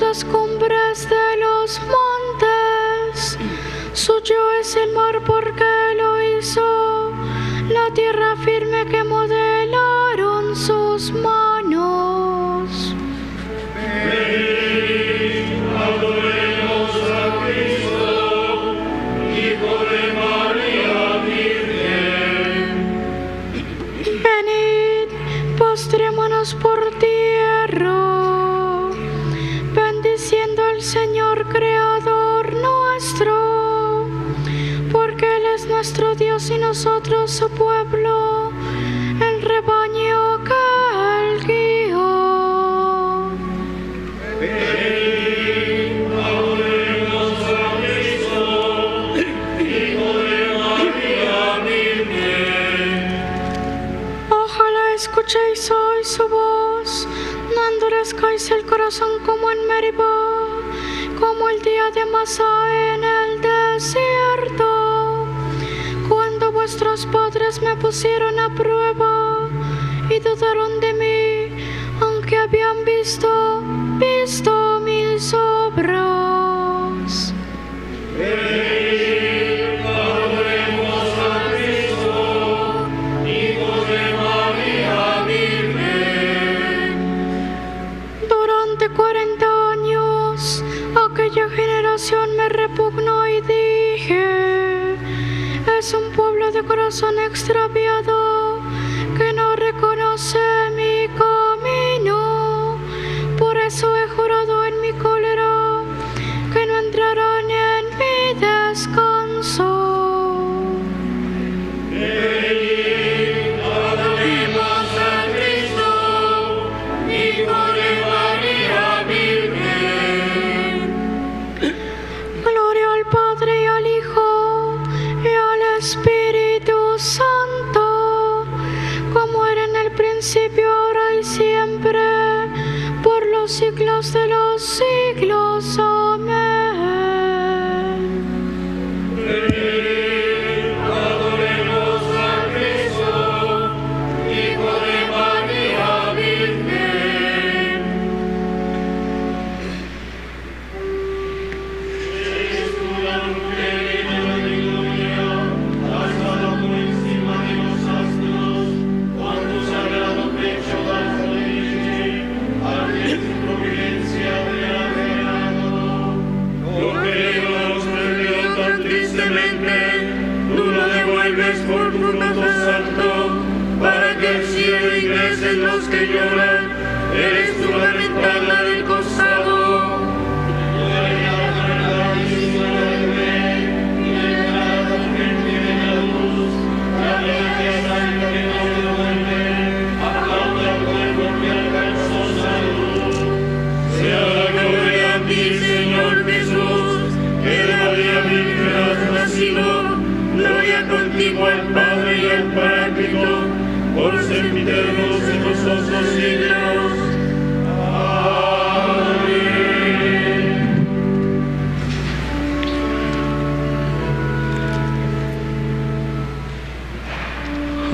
las cumbres de los montes, suyo es el mar porque pusieron corazón extraviado.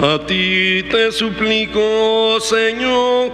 A ti te suplico, Señor.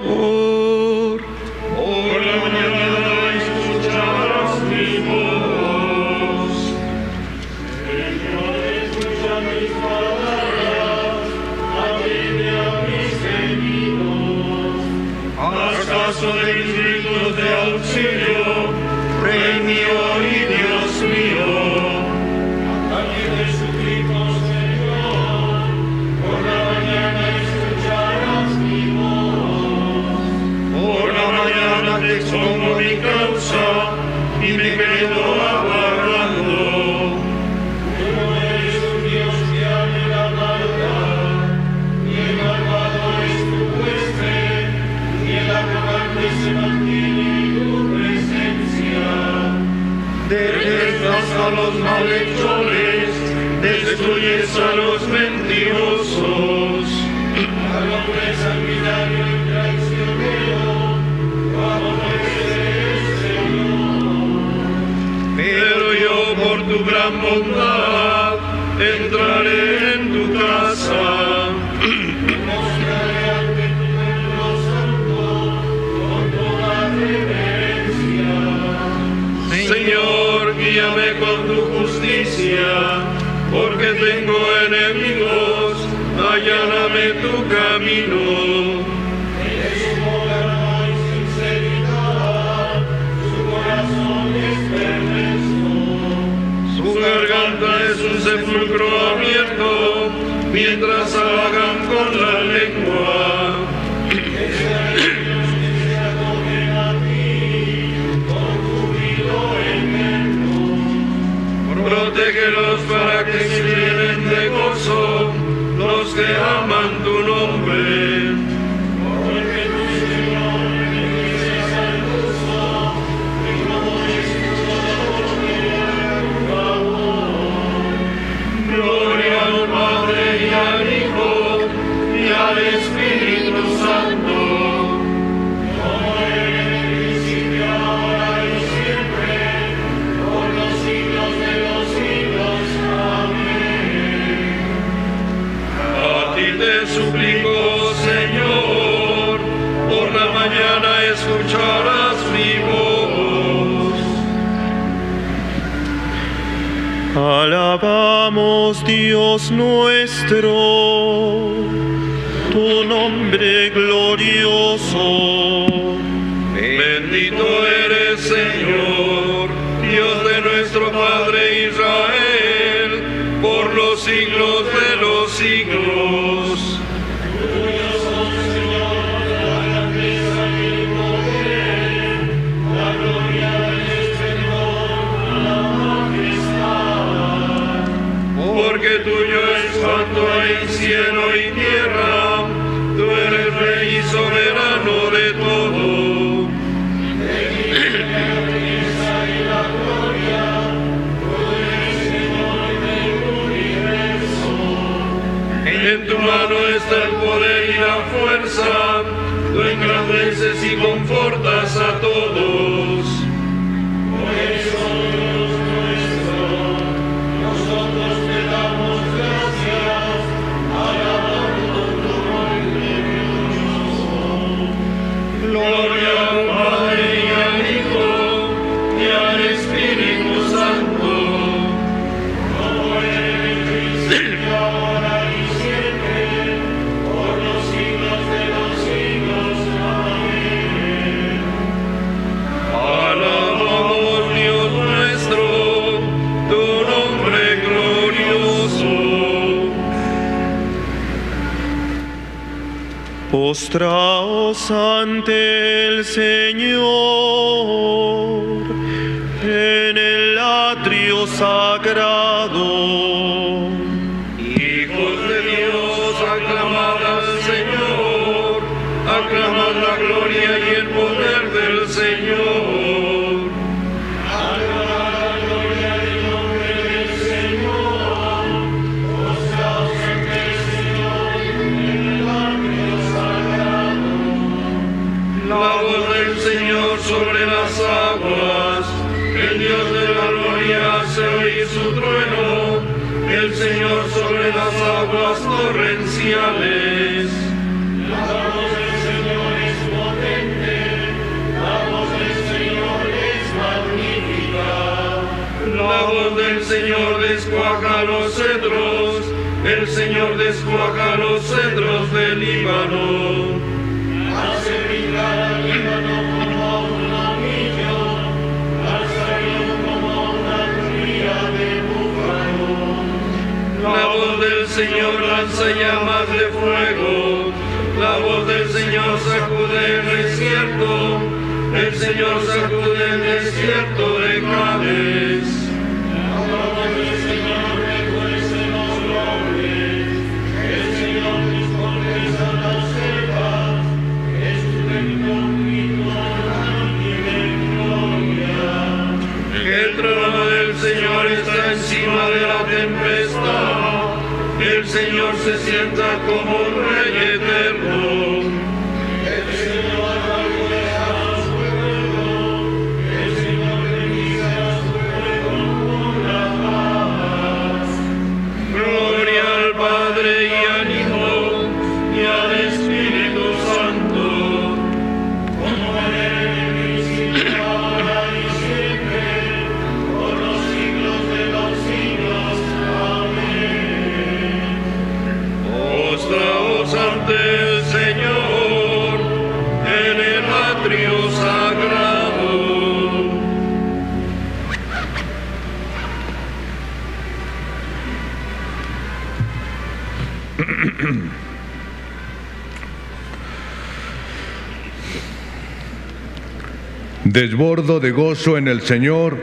Desbordo de gozo en el Señor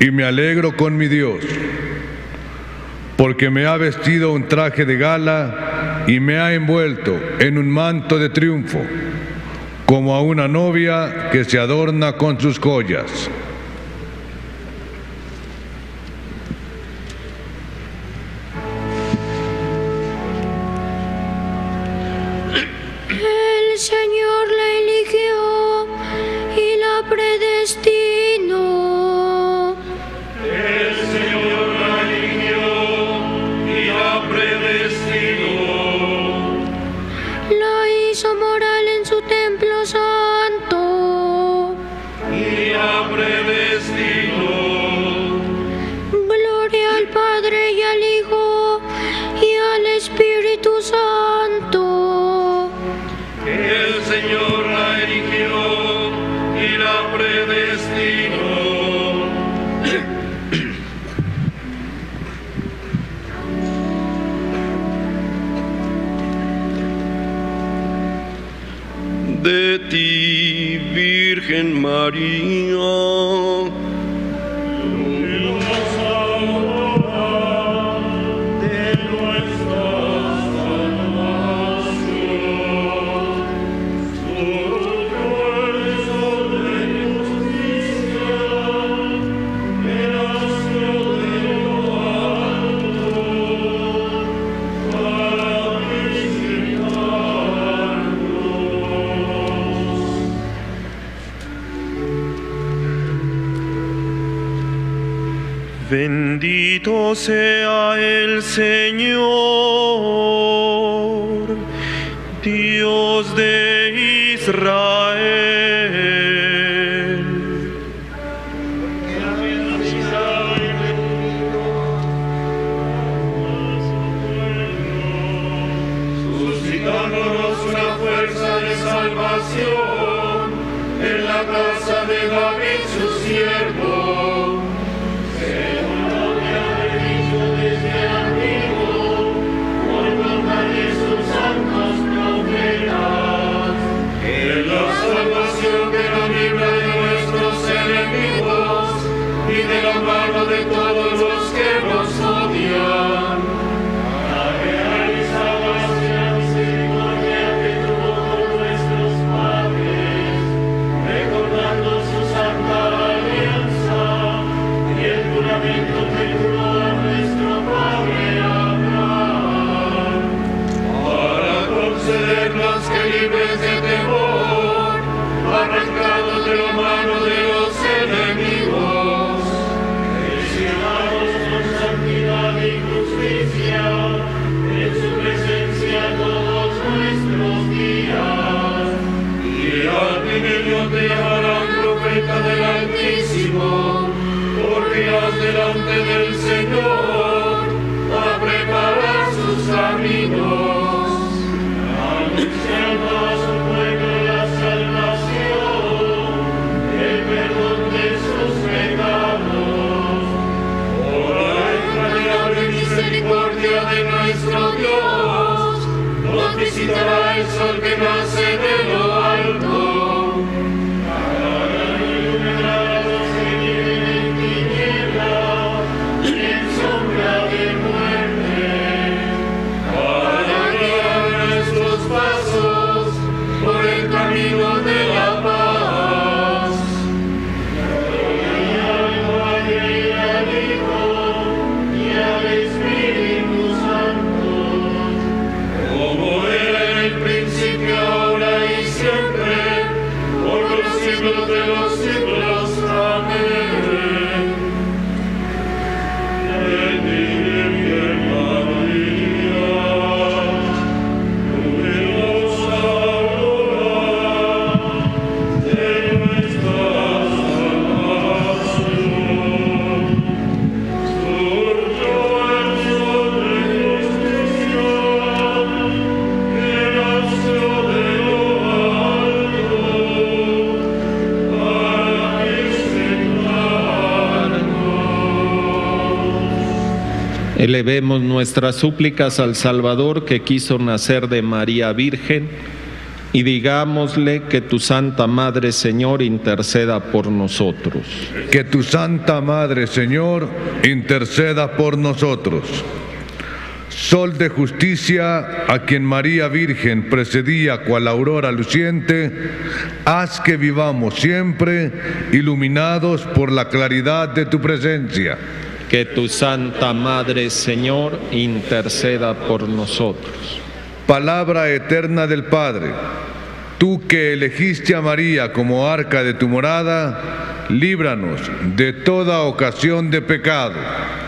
y me alegro con mi Dios, porque me ha vestido un traje de gala y me ha envuelto en un manto de triunfo, como a una novia que se adorna con sus joyas. Sea el Señor. Delante del Señor a preparar sus caminos. Anunciando a su pueblo la salvación, el perdón de sus pecados. Por la misericordia de nuestro Dios, nos visitará el sol que nace de lo alto. Elevemos nuestras súplicas al Salvador que quiso nacer de María Virgen y digámosle que tu Santa Madre Señor interceda por nosotros. Que tu Santa Madre, Señor, interceda por nosotros. Sol de justicia, a quien María Virgen precedía cual aurora luciente, haz que vivamos siempre iluminados por la claridad de tu presencia. Que tu Santa Madre Señor interceda por nosotros. Palabra eterna del Padre, tú que elegiste a María como arca de tu morada, líbranos de toda ocasión de pecado.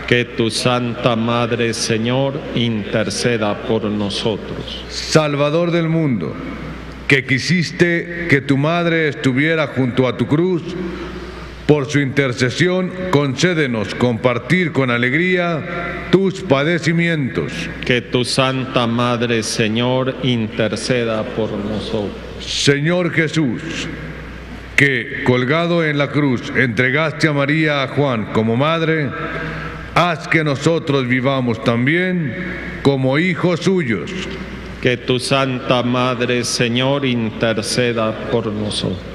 Que tu Santa Madre Señor interceda por nosotros. Salvador del mundo, que quisiste que tu madre estuviera junto a tu cruz, por su intercesión concédenos compartir con alegría tus padecimientos. Que tu Santa Madre Señor interceda por nosotros. Señor Jesús, que colgado en la cruz entregaste a María a Juan como madre, haz que nosotros vivamos también como hijos suyos. Que tu Santa Madre Señor interceda por nosotros.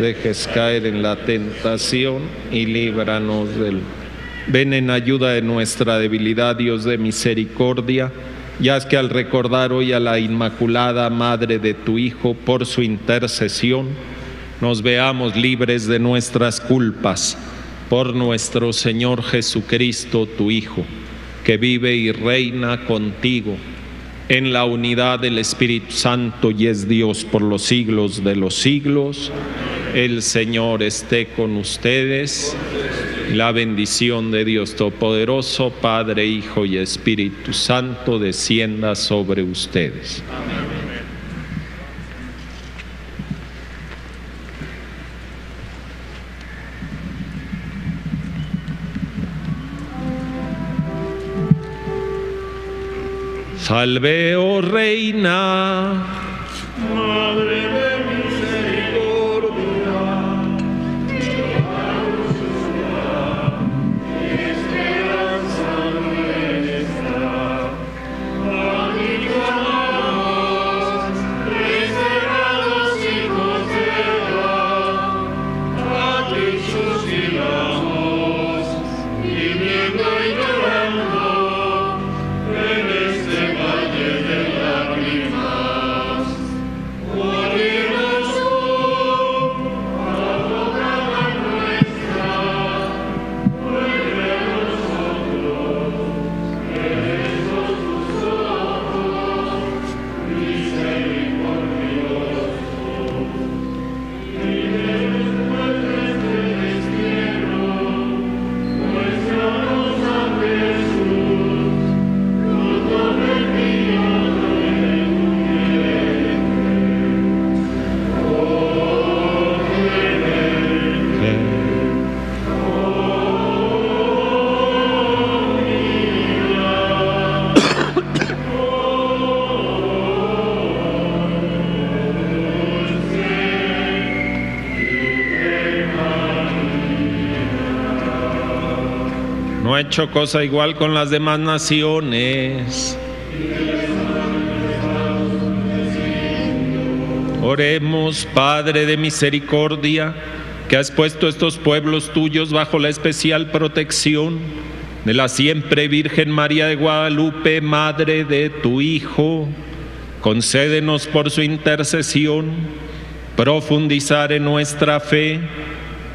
Dejes caer en la tentación y líbranos del... Ven en ayuda de nuestra debilidad, Dios de misericordia, y haz que al recordar hoy a la Inmaculada Madre de tu Hijo por su intercesión, nos veamos libres de nuestras culpas por nuestro Señor Jesucristo, tu Hijo, que vive y reina contigo en la unidad del Espíritu Santo y es Dios por los siglos de los siglos. El Señor esté con ustedes. La bendición de Dios Todopoderoso, Padre, Hijo y Espíritu Santo, descienda sobre ustedes. Salve, oh Reina. Madre ha hecho cosa igual con las demás naciones. Oremos, Padre de misericordia, que has puesto estos pueblos tuyos bajo la especial protección de la siempre Virgen María de Guadalupe, Madre de tu Hijo. Concédenos por su intercesión profundizar en nuestra fe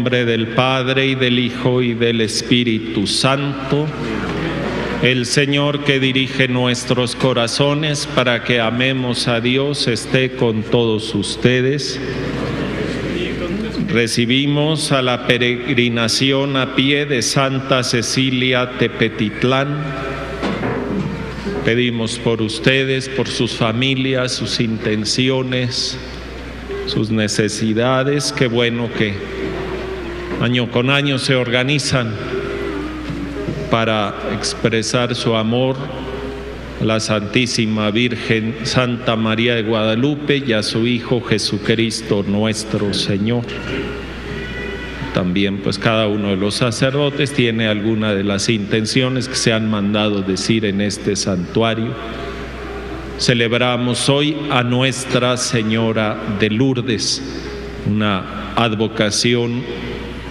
Nombre del Padre y del Hijo y del Espíritu Santo, el Señor que dirige nuestros corazones para que amemos a Dios esté con todos ustedes. Recibimos a la peregrinación a pie de Santa Cecilia Tepetitlán. Pedimos por ustedes, por sus familias, sus intenciones, sus necesidades. Qué bueno que año con año se organizan para expresar su amor a la Santísima Virgen Santa María de Guadalupe y a su Hijo Jesucristo nuestro Señor. También pues cada uno de los sacerdotes tiene alguna de las intenciones que se han mandado decir en este santuario. Celebramos hoy a Nuestra Señora de Lourdes, una advocación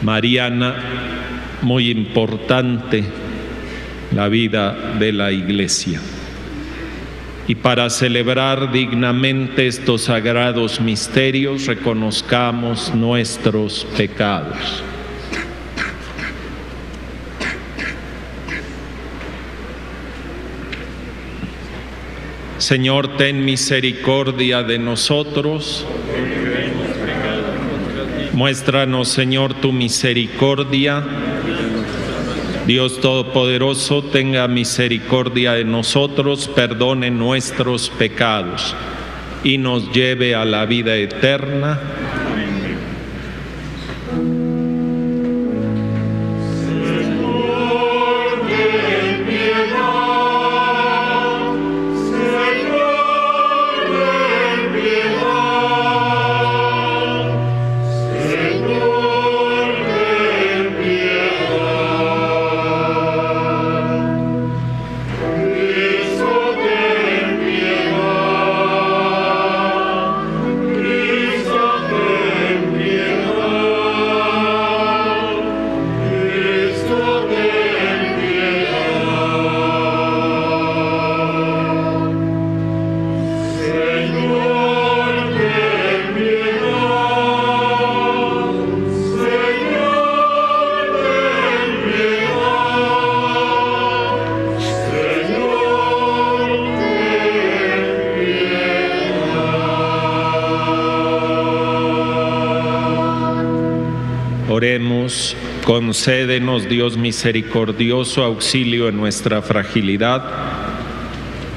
mariana muy importante la vida de la iglesia. Y para celebrar dignamente estos sagrados misterios, reconozcamos nuestros pecados. Señor, ten misericordia de nosotros. Muéstranos, Señor, tu misericordia. Dios Todopoderoso, tenga misericordia de nosotros, perdone nuestros pecados y nos lleve a la vida eterna. Concédenos Dios misericordioso auxilio en nuestra fragilidad,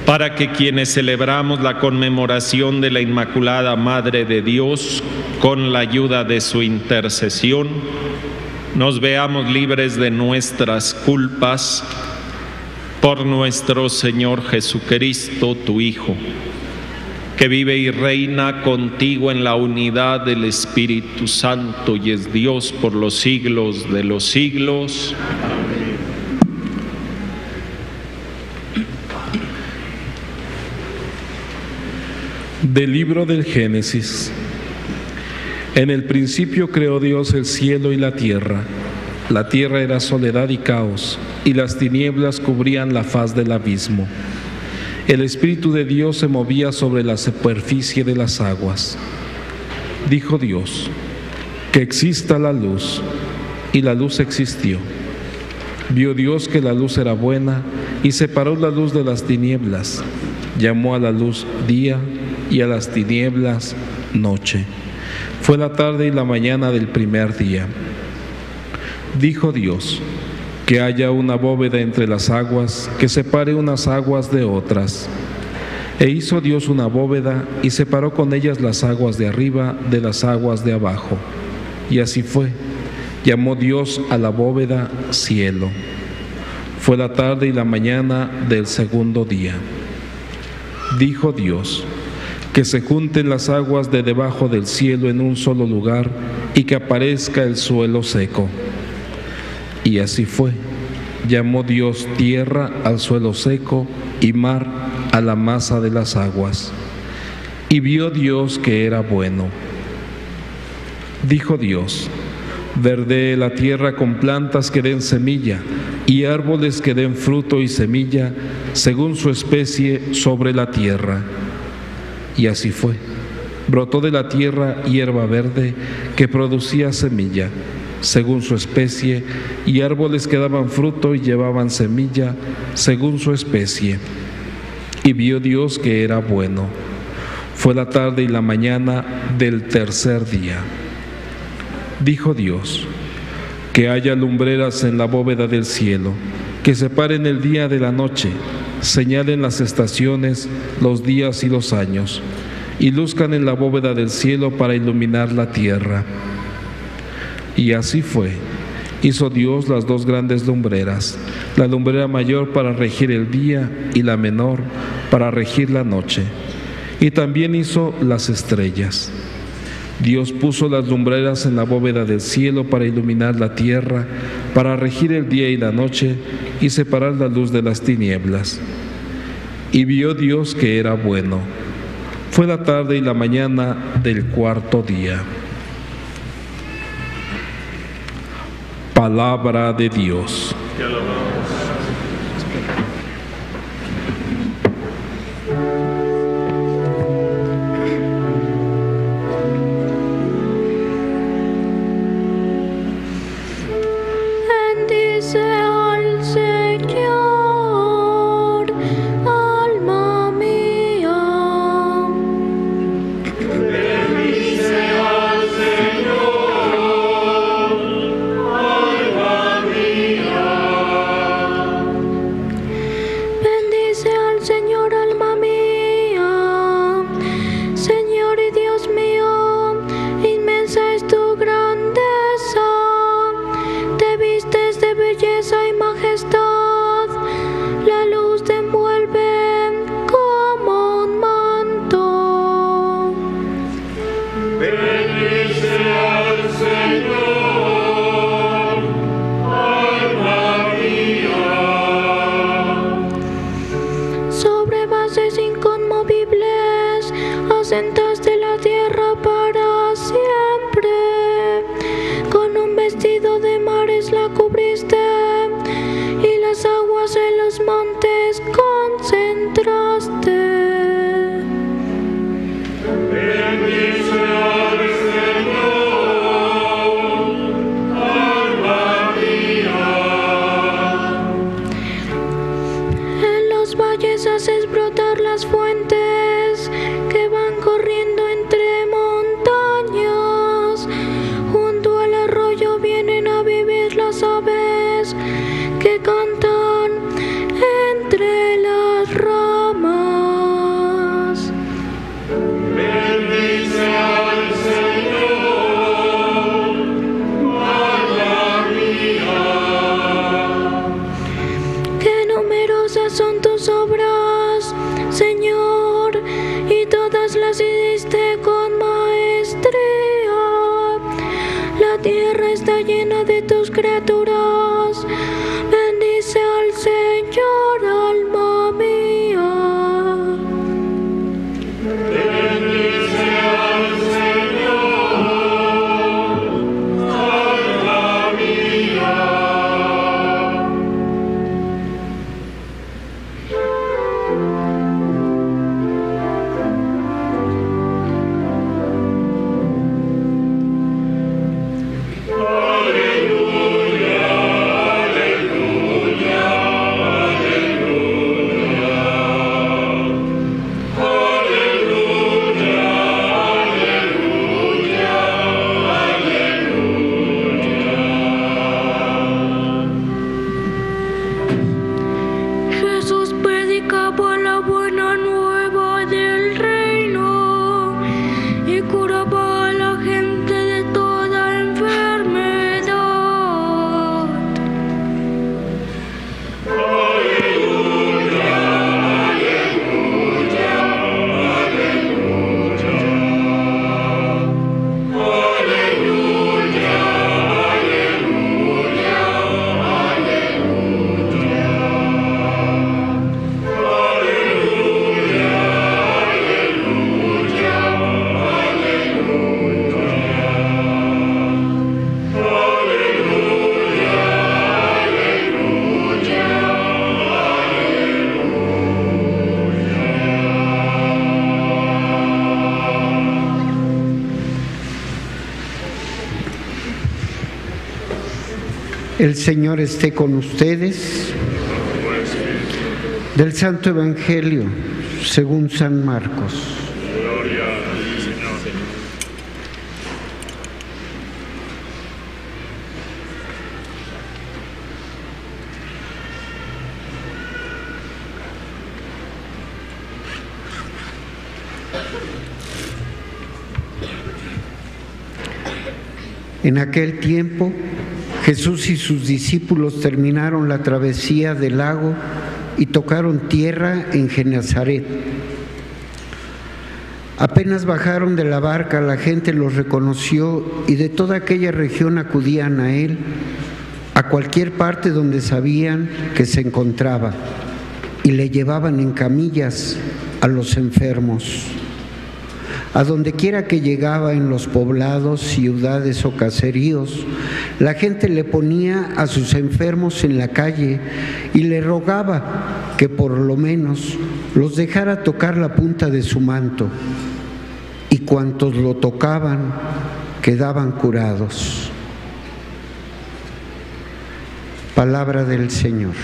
para que quienes celebramos la conmemoración de la Inmaculada Madre de Dios, con la ayuda de su intercesión, nos veamos libres de nuestras culpas por nuestro Señor Jesucristo, tu Hijo que vive y reina contigo en la unidad del Espíritu Santo y es Dios por los siglos de los siglos. Del libro del Génesis. En el principio creó Dios el cielo y la tierra. La tierra era soledad y caos, y las tinieblas cubrían la faz del abismo. El Espíritu de Dios se movía sobre la superficie de las aguas. Dijo Dios, que exista la luz, y la luz existió. Vio Dios que la luz era buena, y separó la luz de las tinieblas. Llamó a la luz día, y a las tinieblas noche. Fue la tarde y la mañana del primer día. Dijo Dios, que haya una bóveda entre las aguas, que separe unas aguas de otras. E hizo Dios una bóveda y separó con ellas las aguas de arriba de las aguas de abajo. Y así fue. Llamó Dios a la bóveda cielo. Fue la tarde y la mañana del segundo día. Dijo Dios, que se junten las aguas de debajo del cielo en un solo lugar y que aparezca el suelo seco. Y así fue. Llamó Dios tierra al suelo seco y mar a la masa de las aguas. Y vio Dios que era bueno. Dijo Dios, verde la tierra con plantas que den semilla y árboles que den fruto y semilla según su especie sobre la tierra. Y así fue. brotó de la tierra hierba verde que producía semilla, según su especie, y árboles que daban fruto y llevaban semilla, según su especie. Y vio Dios que era bueno. Fue la tarde y la mañana del tercer día. Dijo Dios, que haya lumbreras en la bóveda del cielo, que separen el día de la noche, señalen las estaciones, los días y los años, y luzcan en la bóveda del cielo para iluminar la tierra. Y así fue. Hizo Dios las dos grandes lumbreras, la lumbrera mayor para regir el día y la menor para regir la noche. Y también hizo las estrellas. Dios puso las lumbreras en la bóveda del cielo para iluminar la tierra, para regir el día y la noche y separar la luz de las tinieblas. Y vio Dios que era bueno. Fue la tarde y la mañana del cuarto día. Palabra de Dios. Señor esté con ustedes. Del Santo Evangelio, según San Marcos. En aquel tiempo, Jesús y sus discípulos terminaron la travesía del lago y tocaron tierra en Genazaret. Apenas bajaron de la barca, la gente los reconoció y de toda aquella región acudían a él, a cualquier parte donde sabían que se encontraba, y le llevaban en camillas a los enfermos. A donde quiera que llegaba en los poblados, ciudades o caseríos, la gente le ponía a sus enfermos en la calle y le rogaba que por lo menos los dejara tocar la punta de su manto. Y cuantos lo tocaban quedaban curados. Palabra del Señor.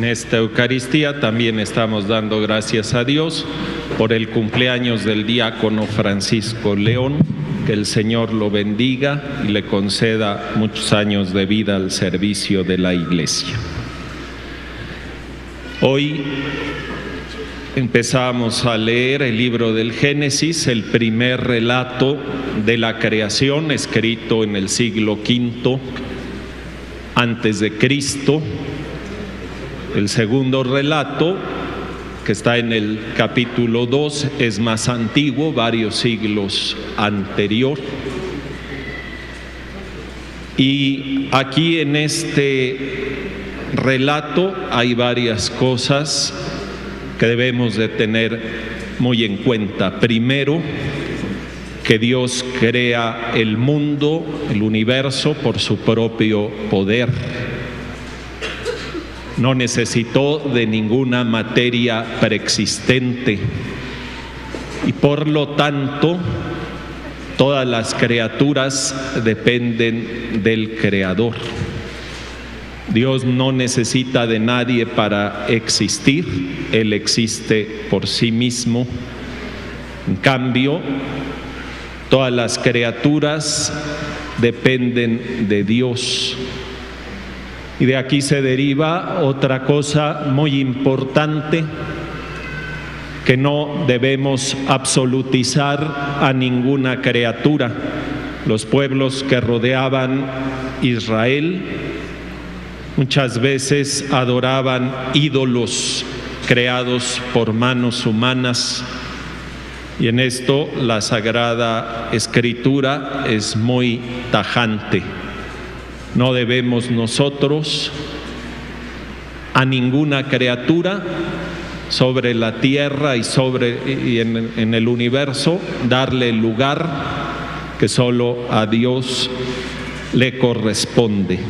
En esta Eucaristía también estamos dando gracias a Dios por el cumpleaños del diácono Francisco León, que el Señor lo bendiga y le conceda muchos años de vida al servicio de la Iglesia. Hoy empezamos a leer el libro del Génesis, el primer relato de la creación escrito en el siglo V antes de Cristo. El segundo relato, que está en el capítulo 2, es más antiguo, varios siglos anterior. Y aquí en este relato hay varias cosas que debemos de tener muy en cuenta. Primero, que Dios crea el mundo, el universo, por su propio poder no necesitó de ninguna materia preexistente y por lo tanto todas las criaturas dependen del Creador. Dios no necesita de nadie para existir, Él existe por sí mismo. En cambio, todas las criaturas dependen de Dios. Y de aquí se deriva otra cosa muy importante, que no debemos absolutizar a ninguna criatura. Los pueblos que rodeaban Israel muchas veces adoraban ídolos creados por manos humanas. Y en esto la Sagrada Escritura es muy tajante. No debemos nosotros a ninguna criatura sobre la tierra y sobre y en, en, el universo darle el lugar que solo a Dios le corresponde.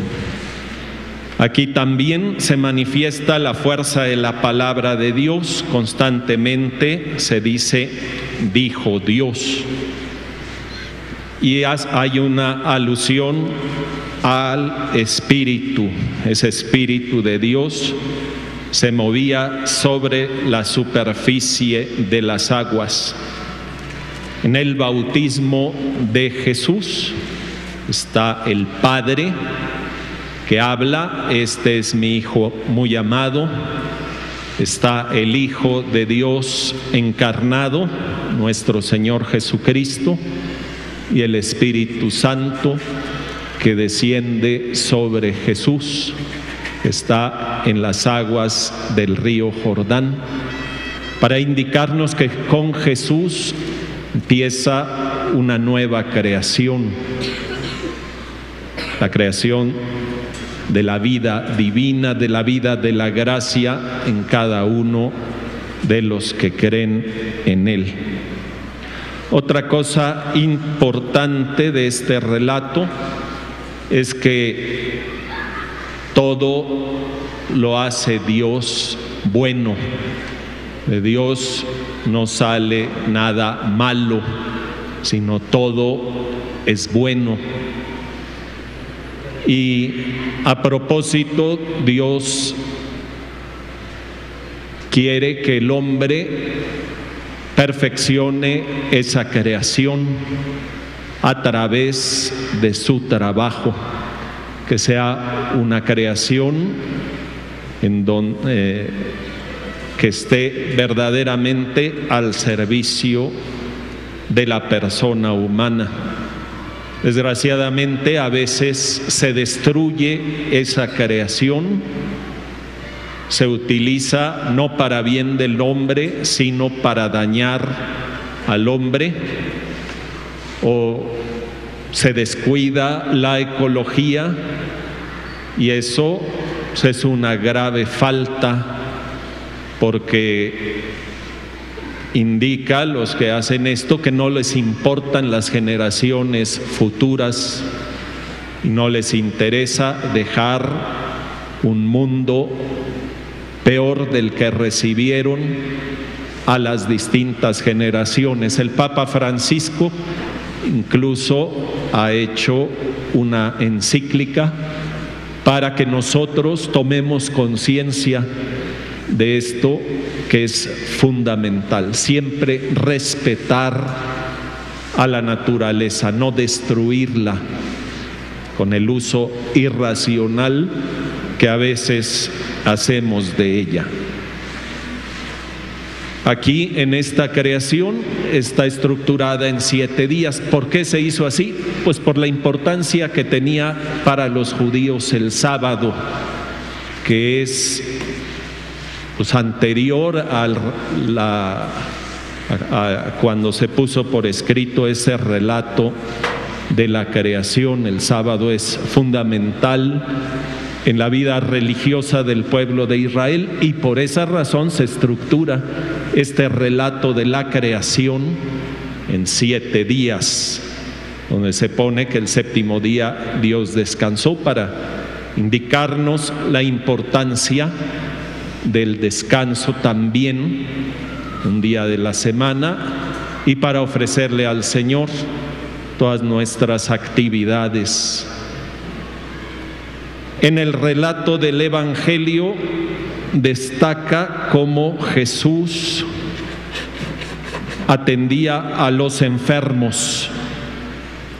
Aquí también se manifiesta la fuerza de la palabra de Dios, constantemente se dice dijo Dios. Y hay una alusión al Espíritu. Ese Espíritu de Dios se movía sobre la superficie de las aguas. En el bautismo de Jesús está el Padre que habla, este es mi Hijo muy amado, está el Hijo de Dios encarnado, nuestro Señor Jesucristo, y el Espíritu Santo que desciende sobre Jesús, está en las aguas del río Jordán, para indicarnos que con Jesús empieza una nueva creación, la creación de la vida divina, de la vida de la gracia en cada uno de los que creen en Él. Otra cosa importante de este relato es que todo lo hace Dios bueno. De Dios no sale nada malo, sino todo es bueno. Y a propósito, Dios quiere que el hombre perfeccione esa creación a través de su trabajo, que sea una creación en eh, que esté verdaderamente al servicio de la persona humana. Desgraciadamente a veces se destruye esa creación, se utiliza no para bien del hombre, sino para dañar al hombre, o se descuida la ecología y eso es una grave falta porque indica a los que hacen esto que no les importan las generaciones futuras y no les interesa dejar un mundo peor del que recibieron a las distintas generaciones. El Papa Francisco incluso ha hecho una encíclica para que nosotros tomemos conciencia de esto que es fundamental, siempre respetar a la naturaleza, no destruirla con el uso irracional que a veces hacemos de ella. Aquí en esta creación está estructurada en siete días. ¿Por qué se hizo así? Pues por la importancia que tenía para los judíos el sábado, que es pues, anterior a, la, a cuando se puso por escrito ese relato de la creación. El sábado es fundamental en la vida religiosa del pueblo de Israel y por esa razón se estructura este relato de la creación en siete días, donde se pone que el séptimo día Dios descansó para indicarnos la importancia del descanso también un día de la semana y para ofrecerle al Señor todas nuestras actividades en el relato del Evangelio destaca cómo Jesús atendía a los enfermos.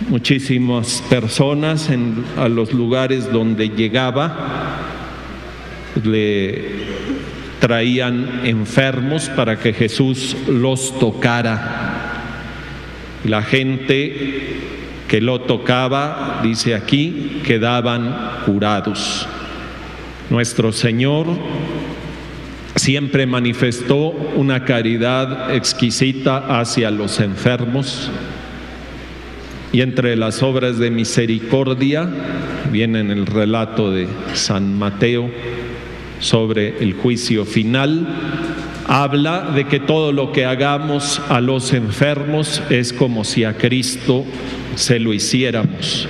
Muchísimas personas a los lugares donde llegaba le traían enfermos para que Jesús los tocara. La gente que lo tocaba, dice aquí, quedaban curados. Nuestro Señor siempre manifestó una caridad exquisita hacia los enfermos y entre las obras de misericordia viene en el relato de San Mateo sobre el juicio final, habla de que todo lo que hagamos a los enfermos es como si a Cristo se lo hiciéramos.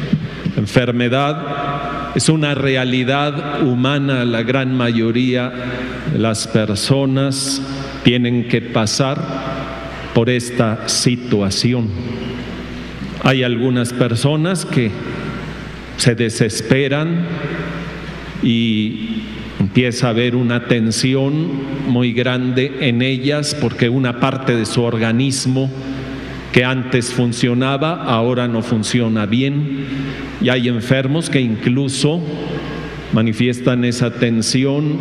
Enfermedad es una realidad humana, la gran mayoría de las personas tienen que pasar por esta situación. Hay algunas personas que se desesperan y empieza a haber una tensión muy grande en ellas porque una parte de su organismo que antes funcionaba, ahora no funciona bien. Y hay enfermos que incluso manifiestan esa tensión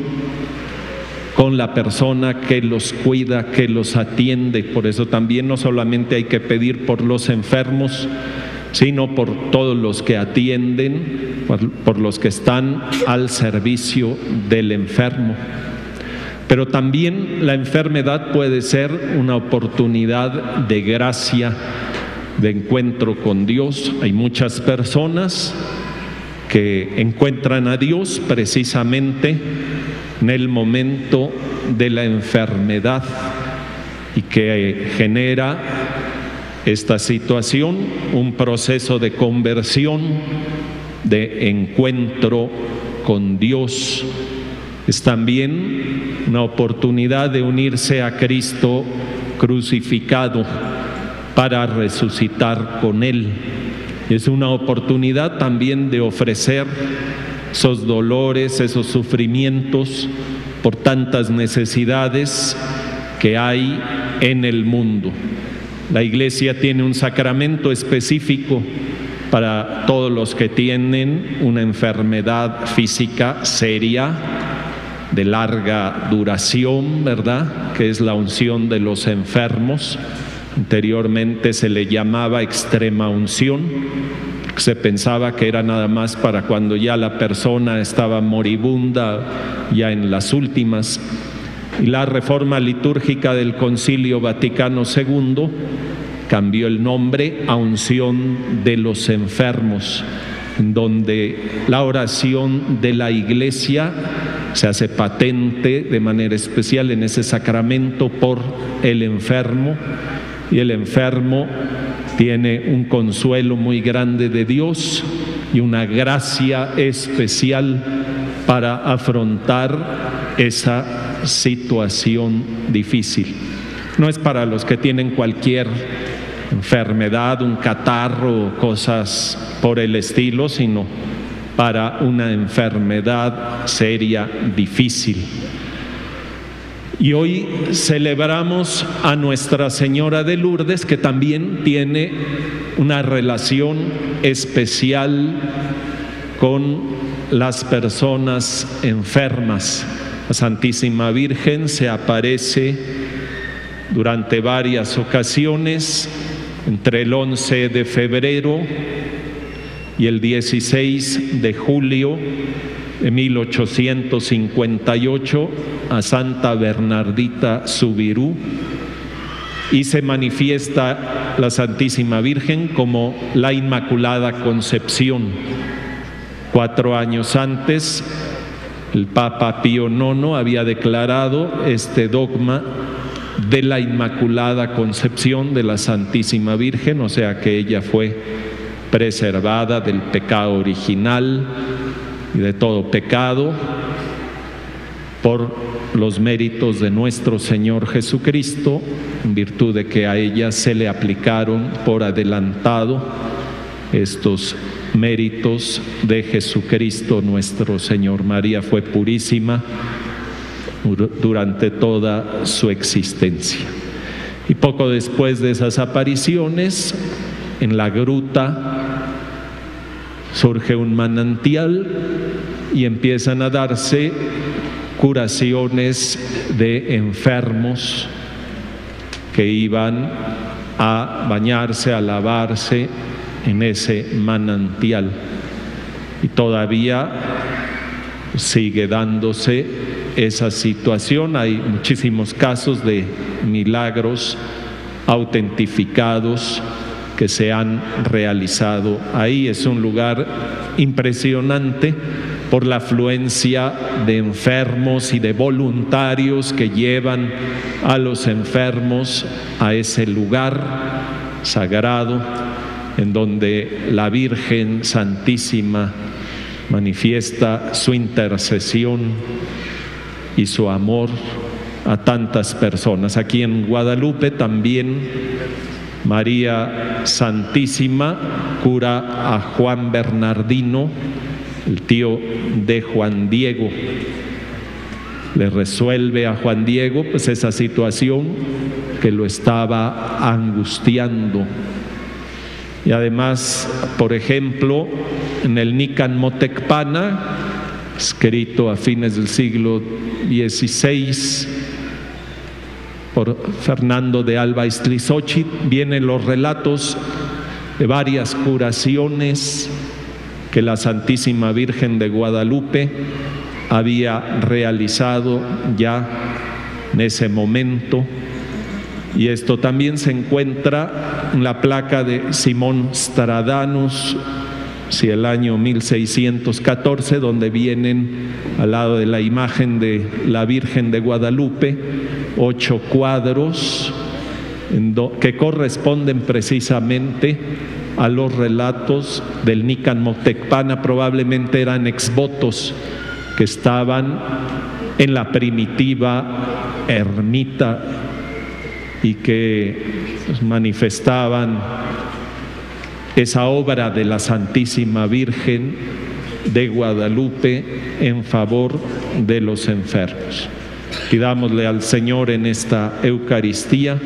con la persona que los cuida, que los atiende. Por eso también no solamente hay que pedir por los enfermos, sino por todos los que atienden, por, los que están al servicio del enfermo. Pero también la enfermedad puede ser una oportunidad de gracia, de encuentro con Dios. Hay muchas personas que encuentran a Dios precisamente en el momento de la enfermedad y que genera esta situación un proceso de conversión, de encuentro con Dios. Es también una oportunidad de unirse a Cristo crucificado para resucitar con Él. Es una oportunidad también de ofrecer esos dolores, esos sufrimientos por tantas necesidades que hay en el mundo. La iglesia tiene un sacramento específico para todos los que tienen una enfermedad física seria, de larga duración, ¿verdad? Que es la unción de los enfermos. Anteriormente se le llamaba extrema unción. Se pensaba que era nada más para cuando ya la persona estaba moribunda, ya en las últimas. Y la reforma litúrgica del Concilio Vaticano II cambió el nombre a unción de los enfermos, donde la oración de la iglesia se hace patente de manera especial en ese sacramento por el enfermo y el enfermo tiene un consuelo muy grande de Dios y una gracia especial para afrontar esa situación difícil. No es para los que tienen cualquier enfermedad, un catarro o cosas por el estilo, sino para una enfermedad seria, difícil. Y hoy celebramos a Nuestra Señora de Lourdes, que también tiene una relación especial con las personas enfermas. La Santísima Virgen se aparece durante varias ocasiones entre el 11 de febrero y el 16 de julio de 1858 a Santa Bernardita Subirú y se manifiesta la Santísima Virgen como la Inmaculada Concepción. Cuatro años antes, el Papa Pío IX había declarado este dogma de la Inmaculada Concepción de la Santísima Virgen, o sea que ella fue preservada del pecado original y de todo pecado por los méritos de nuestro Señor Jesucristo, en virtud de que a ella se le aplicaron por adelantado estos méritos de Jesucristo nuestro Señor. María fue purísima durante toda su existencia. Y poco después de esas apariciones, en la gruta surge un manantial y empiezan a darse curaciones de enfermos que iban a bañarse, a lavarse en ese manantial. Y todavía sigue dándose esa situación. Hay muchísimos casos de milagros autentificados que se han realizado ahí. Es un lugar impresionante por la afluencia de enfermos y de voluntarios que llevan a los enfermos a ese lugar sagrado en donde la Virgen Santísima manifiesta su intercesión y su amor a tantas personas. Aquí en Guadalupe también María Santísima cura a Juan Bernardino, el tío de Juan Diego. Le resuelve a Juan Diego pues esa situación que lo estaba angustiando. Y además, por ejemplo, en el Nican Motecpana, escrito a fines del siglo XVI, por Fernando de Alba Istlizochi, vienen los relatos de varias curaciones que la Santísima Virgen de Guadalupe había realizado ya en ese momento. Y esto también se encuentra en la placa de Simón Stradanus, hacia el año 1614, donde vienen al lado de la imagen de la Virgen de Guadalupe ocho cuadros que corresponden precisamente a los relatos del Nican Moctecpana, probablemente eran exvotos que estaban en la primitiva ermita y que manifestaban esa obra de la Santísima Virgen de Guadalupe en favor de los enfermos. Pidámosle al Señor en esta Eucaristía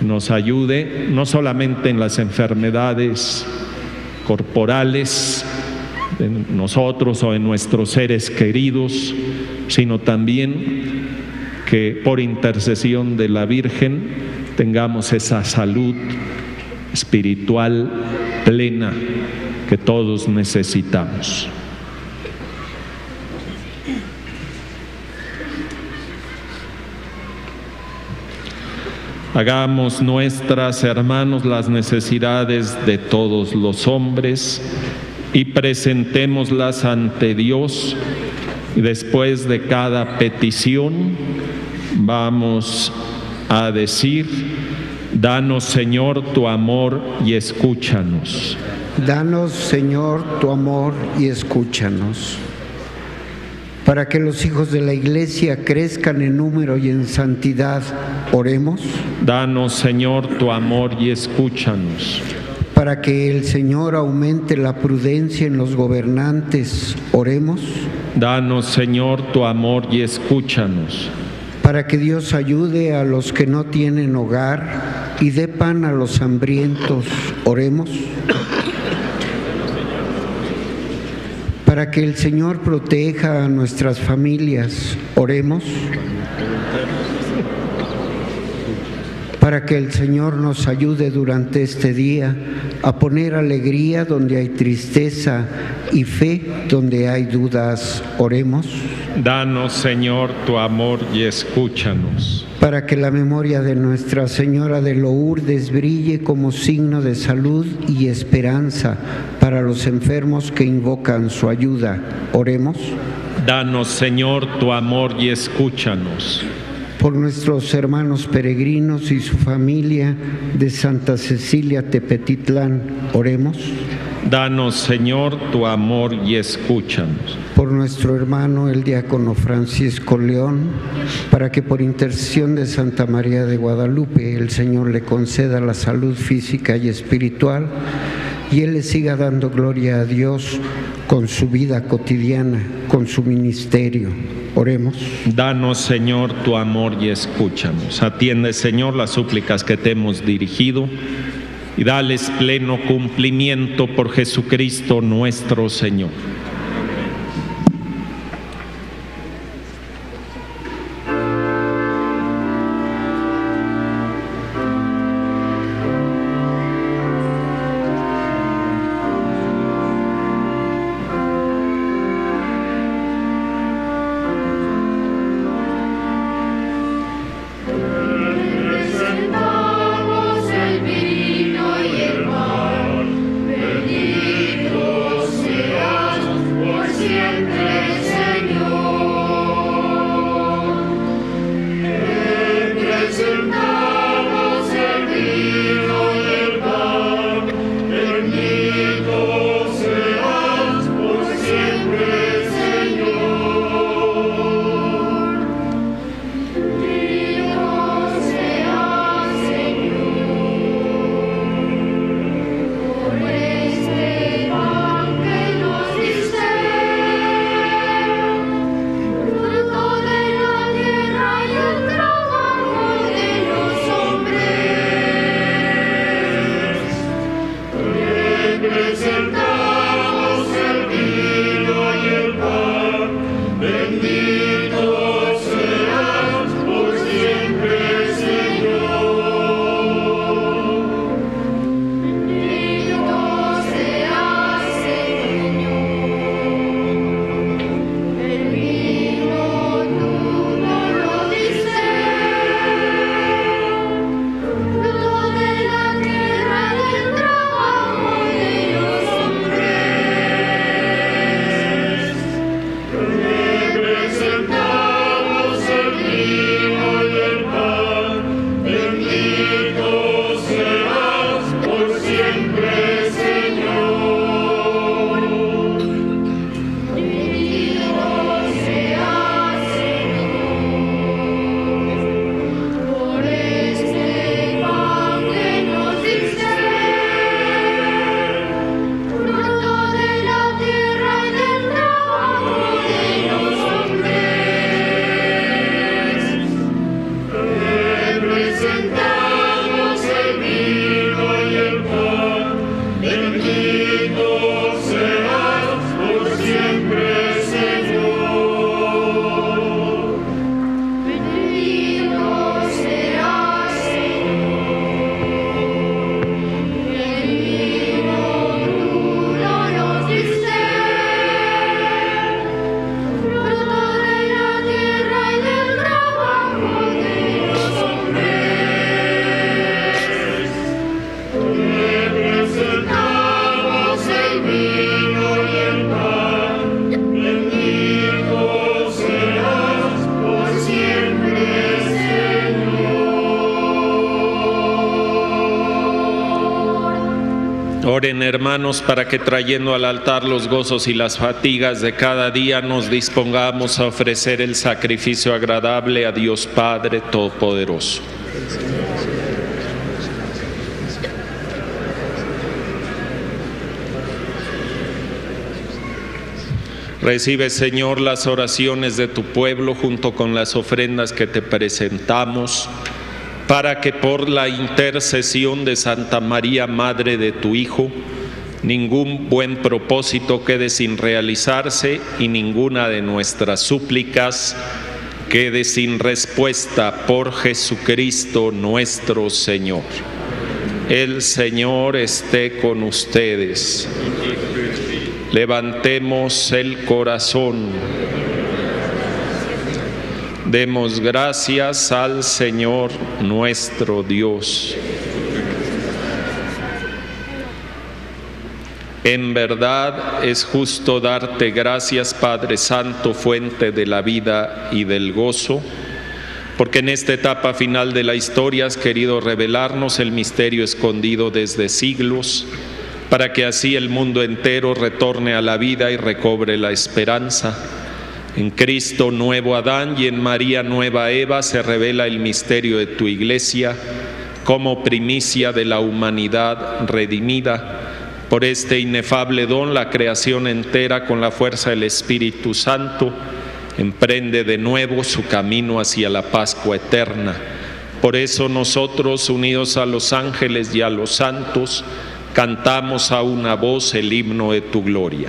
nos ayude no solamente en las enfermedades corporales de nosotros o en nuestros seres queridos, sino también que por intercesión de la Virgen tengamos esa salud espiritual plena que todos necesitamos. Hagamos nuestras, hermanos, las necesidades de todos los hombres y presentémoslas ante Dios. Y después de cada petición vamos a decir, danos Señor tu amor y escúchanos. Danos Señor tu amor y escúchanos para que los hijos de la iglesia crezcan en número y en santidad. Oremos. Danos, Señor, tu amor y escúchanos. Para que el Señor aumente la prudencia en los gobernantes. Oremos. Danos, Señor, tu amor y escúchanos. Para que Dios ayude a los que no tienen hogar y dé pan a los hambrientos. Oremos. para que el Señor proteja a nuestras familias. Oremos. Para que el Señor nos ayude durante este día a poner alegría donde hay tristeza y fe donde hay dudas. Oremos. Danos, Señor, tu amor y escúchanos. Para que la memoria de Nuestra Señora de Lourdes brille como signo de salud y esperanza para los enfermos que invocan su ayuda. Oremos. Danos, Señor, tu amor y escúchanos. Por nuestros hermanos peregrinos y su familia de Santa Cecilia Tepetitlán, oremos. Danos, Señor, tu amor y escúchanos. Por nuestro hermano el diácono Francisco León, para que por intercesión de Santa María de Guadalupe el Señor le conceda la salud física y espiritual y Él le siga dando gloria a Dios con su vida cotidiana, con su ministerio. Oremos. Danos, Señor, tu amor y escúchanos. Atiende, Señor, las súplicas que te hemos dirigido y dales pleno cumplimiento por Jesucristo nuestro Señor. Oren hermanos para que trayendo al altar los gozos y las fatigas de cada día nos dispongamos a ofrecer el sacrificio agradable a Dios Padre Todopoderoso. Recibe, Señor, las oraciones de tu pueblo junto con las ofrendas que te presentamos, para que por la intercesión de Santa María, Madre de tu Hijo, ningún buen propósito quede sin realizarse y ninguna de nuestras súplicas quede sin respuesta por Jesucristo nuestro Señor. El Señor esté con ustedes. Levantemos el corazón. Demos gracias al Señor nuestro Dios. En verdad es justo darte gracias, Padre Santo, fuente de la vida y del gozo, porque en esta etapa final de la historia has querido revelarnos el misterio escondido desde siglos para que así el mundo entero retorne a la vida y recobre la esperanza. En Cristo nuevo Adán y en María nueva Eva se revela el misterio de tu iglesia como primicia de la humanidad redimida. Por este inefable don la creación entera con la fuerza del Espíritu Santo emprende de nuevo su camino hacia la Pascua eterna. Por eso nosotros, unidos a los ángeles y a los santos, cantamos a una voz el himno de tu gloria.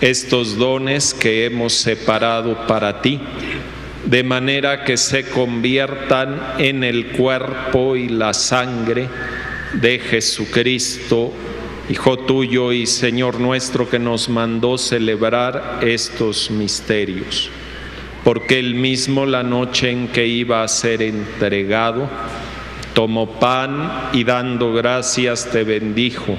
estos dones que hemos separado para ti, de manera que se conviertan en el cuerpo y la sangre de Jesucristo, Hijo tuyo y Señor nuestro, que nos mandó celebrar estos misterios. Porque él mismo la noche en que iba a ser entregado, tomó pan y dando gracias te bendijo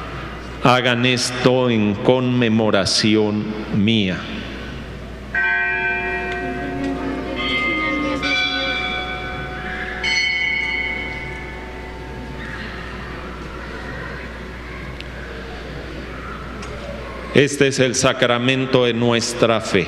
Hagan esto en conmemoración mía. Este es el sacramento de nuestra fe.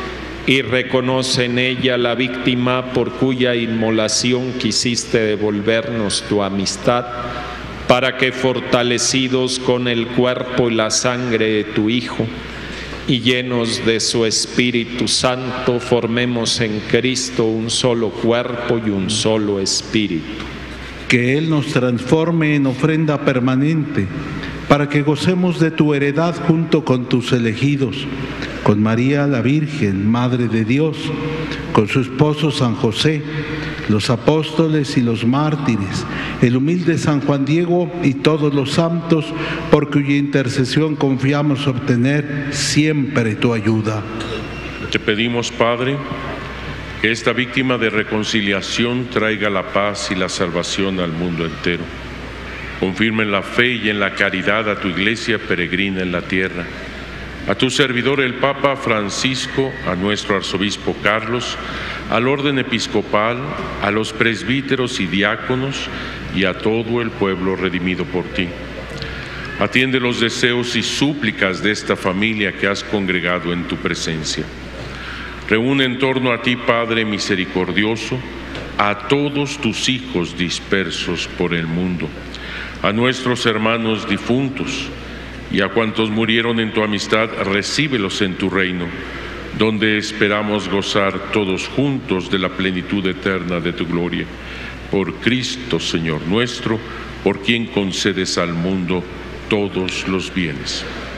y reconoce en ella la víctima por cuya inmolación quisiste devolvernos tu amistad, para que fortalecidos con el cuerpo y la sangre de tu Hijo y llenos de su Espíritu Santo, formemos en Cristo un solo cuerpo y un solo espíritu. Que Él nos transforme en ofrenda permanente, para que gocemos de tu heredad junto con tus elegidos con María la Virgen, Madre de Dios, con su esposo San José, los apóstoles y los mártires, el humilde San Juan Diego y todos los santos, por cuya intercesión confiamos obtener siempre tu ayuda. Te pedimos, Padre, que esta víctima de reconciliación traiga la paz y la salvación al mundo entero. Confirme en la fe y en la caridad a tu iglesia peregrina en la tierra a tu servidor el Papa Francisco, a nuestro arzobispo Carlos, al orden episcopal, a los presbíteros y diáconos y a todo el pueblo redimido por ti. Atiende los deseos y súplicas de esta familia que has congregado en tu presencia. Reúne en torno a ti, Padre misericordioso, a todos tus hijos dispersos por el mundo, a nuestros hermanos difuntos, y a cuantos murieron en tu amistad, recíbelos en tu reino, donde esperamos gozar todos juntos de la plenitud eterna de tu gloria. Por Cristo, Señor nuestro, por quien concedes al mundo todos los bienes.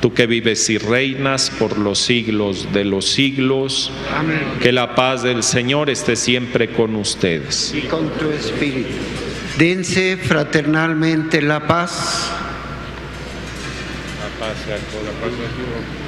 tú que vives y reinas por los siglos de los siglos. Amén. Que la paz del Señor esté siempre con ustedes. Y con tu espíritu. Dense fraternalmente la paz. La paz sea con la paz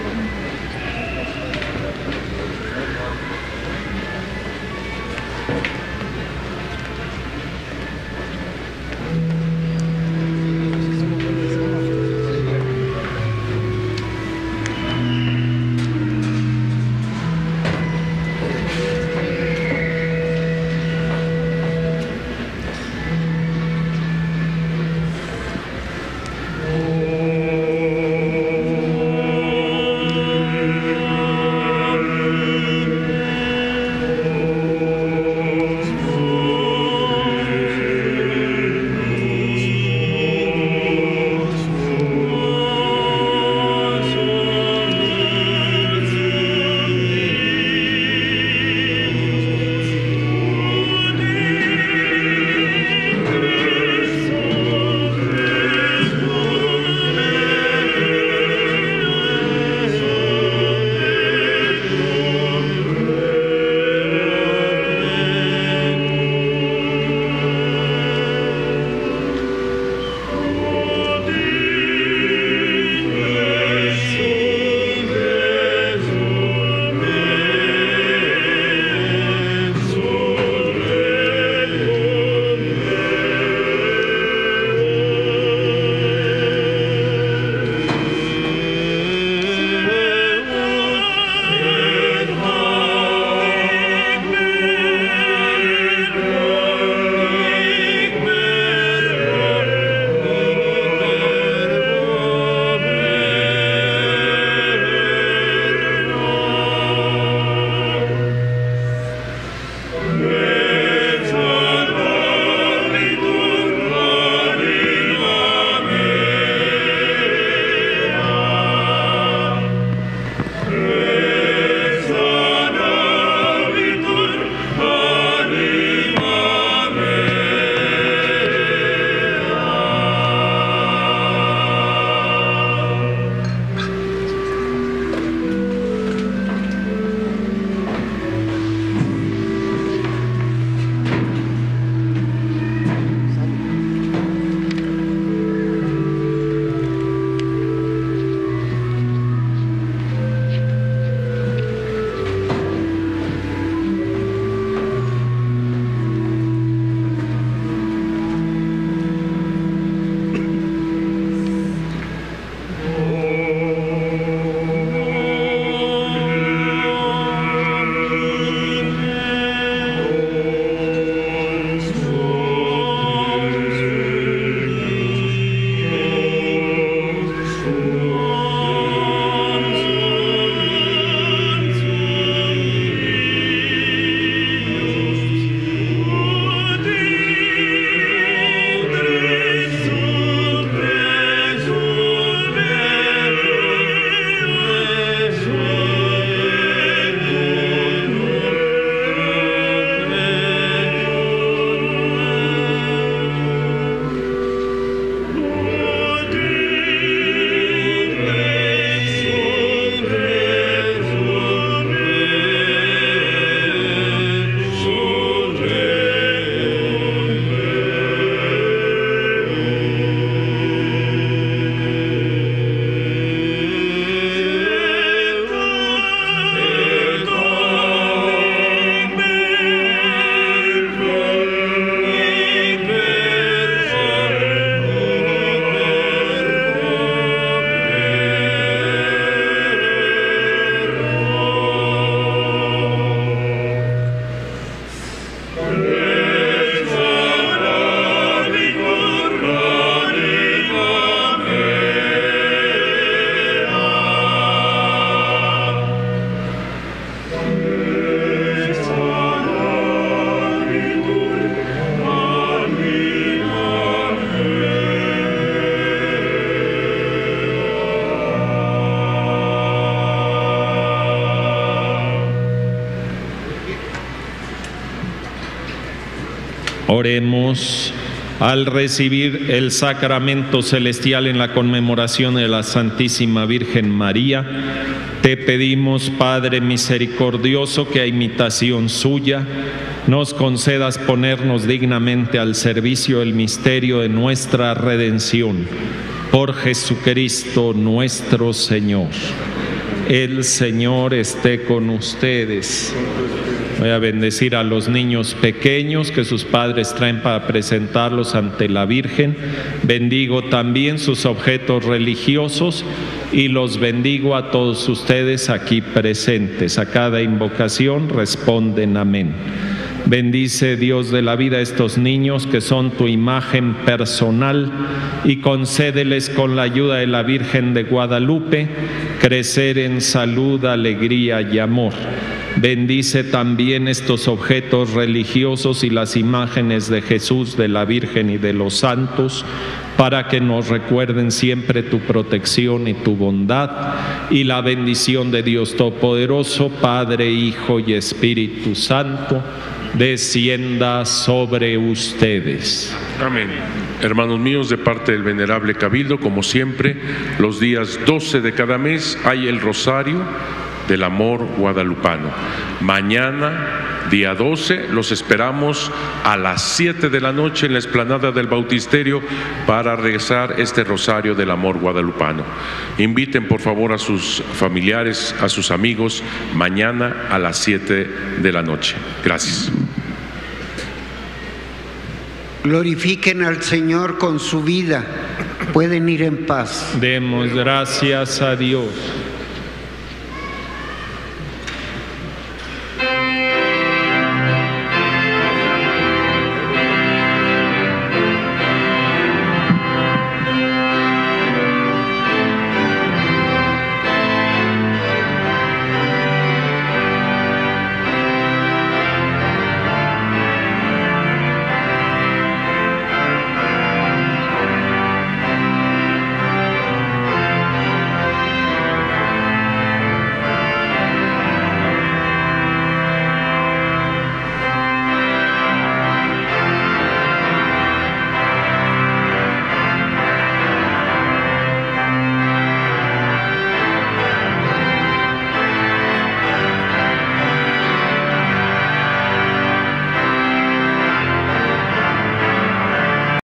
Oremos. al recibir el sacramento celestial en la conmemoración de la Santísima Virgen María, te pedimos, Padre misericordioso, que a imitación suya nos concedas ponernos dignamente al servicio del misterio de nuestra redención. Por Jesucristo nuestro Señor. El Señor esté con ustedes. Voy a bendecir a los niños pequeños que sus padres traen para presentarlos ante la Virgen. Bendigo también sus objetos religiosos y los bendigo a todos ustedes aquí presentes. A cada invocación responden amén. Bendice Dios de la vida a estos niños que son tu imagen personal y concédeles con la ayuda de la Virgen de Guadalupe crecer en salud, alegría y amor. Bendice también estos objetos religiosos y las imágenes de Jesús, de la Virgen y de los santos para que nos recuerden siempre tu protección y tu bondad y la bendición de Dios Todopoderoso, Padre, Hijo y Espíritu Santo descienda sobre ustedes. Amén. Hermanos míos, de parte del Venerable Cabildo, como siempre, los días 12 de cada mes hay el Rosario del Amor Guadalupano. Mañana, día 12, los esperamos a las 7 de la noche en la explanada del Bautisterio para rezar este Rosario del Amor Guadalupano. Inviten por favor a sus familiares, a sus amigos, mañana a las 7 de la noche. Gracias. Glorifiquen al Señor con su vida. Pueden ir en paz. Demos gracias a Dios.